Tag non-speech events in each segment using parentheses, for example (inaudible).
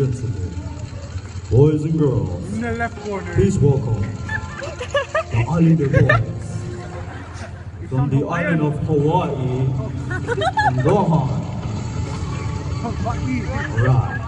gentlemen, boys and girls, In the left corner. please welcome the Islander Boys from the island of Hawaii. (laughs) Hawaii. Alright.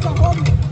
Vai, tá